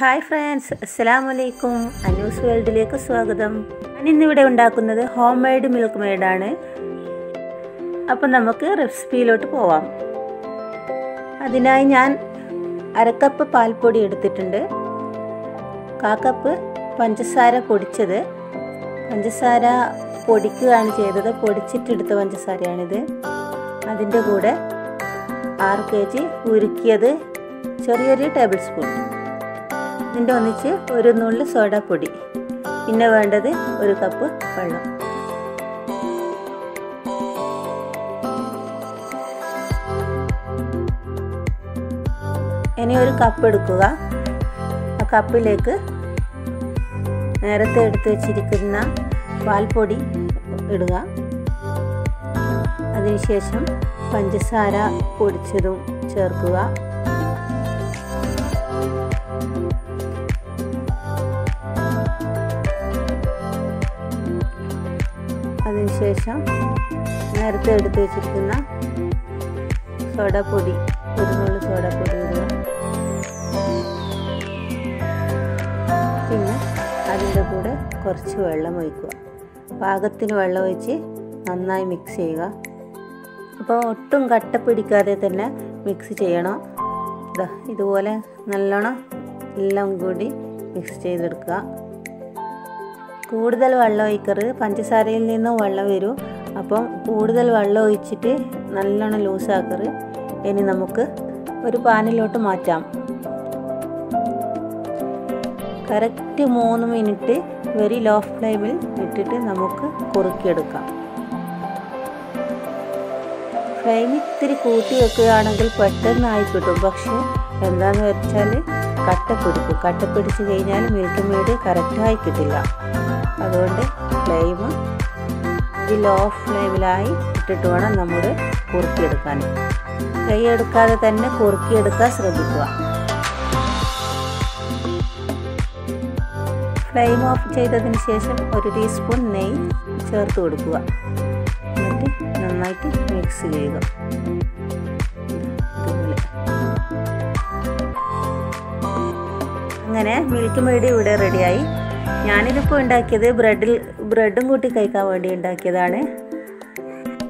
Hi friends അസ്സലാം വലൈക്കും അന്യൂസ് വേൾഡിലേക്ക് സ്വാഗതം. ഞാൻ ഇന്നിവിടെ ഉണ്ടാക്കുന്നത് ഹോം മെയ്ഡ് മിൽക്ക് മെയ്ഡാണ് അപ്പം നമുക്ക് റെസിപ്പിയിലോട്ട് പോവാം. അതിനായി ഞാൻ അരക്കപ്പ് പാൽപ്പൊടി എടുത്തിട്ടുണ്ട്. കാക്കപ്പ് പഞ്ചസാര പൊടിച്ചത്. പഞ്ചസാര പൊടിക്കുകയാണ് ചെയ്തത്. പൊടിച്ചിട്ടെടുത്ത പഞ്ചസാരയാണിത്. അതിന്റെ കൂടെ ആറ് കെ ജി ഉരുക്കിയത് ചെറിയൊരു ടേബിൾ സ്പൂൺ ഇതിന്റെ ഒന്നിച്ച് ഒരു നുള്ളി സോഡാപ്പൊടി പിന്നെ വേണ്ടത് ഒരു കപ്പ് വെള്ളം. ഇനി ഒരു കപ്പ് എടുക്കുക. ആ കപ്പിലേക്ക് നേരത്തെ എടുത്തു വെച്ചിരിക്കുന്ന പാൽപ്പൊടി ഇടുക. അതിനുശേഷം പഞ്ചസാര പൊടിച്ചതും ചേർക്കുക. അതിനുശേഷം നേരത്തെ എടുത്ത് വെച്ചിരിക്കുന്ന സോഡാപ്പൊടി ഒരു നുള്ളി സോഡാപ്പൊടി ഇടുക. പിന്നെ അതിന്റെ കൂടെ കുറച്ച് വെള്ളം ഒഴിക്കുക. പാകത്തിന് വെള്ളം ഒഴിച്ച് നന്നായി മിക്സ് ചെയ്യുക. അപ്പോൾ ഒട്ടും കട്ട പിടിക്കാതെ തന്നെ മിക്സ് ചെയ്യണം. ഇതാ ഇതുപോലെ നല്ലോണം എല്ലാം കൂടി മിക്സ് ചെയ്തെടുക്കുക. കൂടുതൽ വെള്ളം ഒഴിക്കരുത്. പഞ്ചസാരയിൽ നിന്നും വെള്ളം വരും. അപ്പം കൂടുതൽ വെള്ളം ഒഴിച്ചിട്ട് നല്ലോണം ലൂസാക്കരുത്. ഇനി നമുക്ക് ഒരു പാനിലോട്ട് മാറ്റാം. കറക്റ്റ് മൂന്ന് മിനിറ്റ് വെരി ലോ ഫ്ലെയിമിൽ ഇട്ടിട്ട് നമുക്ക് കുറുക്കിയെടുക്കാം. ഫ്ലെയിം ഇത്തിരി കൂട്ടി വെക്കുകയാണെങ്കിൽ പെട്ടെന്നായി കിട്ടും. പക്ഷേ എന്താണെന്ന് വെച്ചാൽ കട്ട പിടിക്കും. കട്ട പിടിച്ച് കഴിഞ്ഞാൽ മിൽക്ക് മെയ്ഡ് കറക്റ്റായി കിട്ടില്ല. അതുകൊണ്ട് ഫ്ലെയിം ഈ ലോ ഫ്ലെയിമിലായി ഇട്ടിട്ട് വേണം നമ്മൾ കുറുക്കിയെടുക്കാൻ. കൈ എടുക്കാതെ തന്നെ കുറുക്കിയെടുക്കാൻ ശ്രദ്ധിക്കുക. ഫ്ലെയിം ഓഫ് ചെയ്തതിന് ശേഷം ഒരു ടീസ്പൂൺ നെയ്യ് ചേർത്ത് കൊടുക്കുക. എന്നിട്ട് നന്നായിട്ട് മിക്സ് ചെയ്യുക. അങ്ങനെ മിൽക്ക് മെയ്ഡ് ഇവിടെ റെഡിയായി ഞാനിതിപ്പോൾ ഉണ്ടാക്കിയത് ബ്രെഡിൽ ബ്രെഡും കൂട്ടി കഴിക്കാൻ വേണ്ടി ഉണ്ടാക്കിയതാണ്.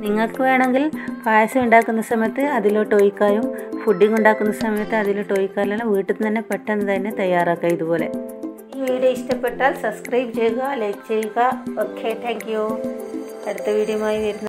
നിങ്ങൾക്ക് വേണമെങ്കിൽ പായസം ഉണ്ടാക്കുന്ന സമയത്ത് അതിലോട്ട് ഒഴിക്കാനും ഫുഡിങ് ഉണ്ടാക്കുന്ന സമയത്ത് അതിലോട്ട് ഒഴിക്കാനും വീട്ടിൽ നിന്ന് തന്നെ പെട്ടെന്ന് തന്നെ തയ്യാറാക്കാം ഇതുപോലെ. ഈ വീഡിയോ ഇഷ്ടപ്പെട്ടാൽ സബ്സ്ക്രൈബ് ചെയ്യുക ലൈക്ക് ചെയ്യുക. ഓക്കെ താങ്ക് യു അടുത്ത വീഡിയോയുമായി വരുന്ന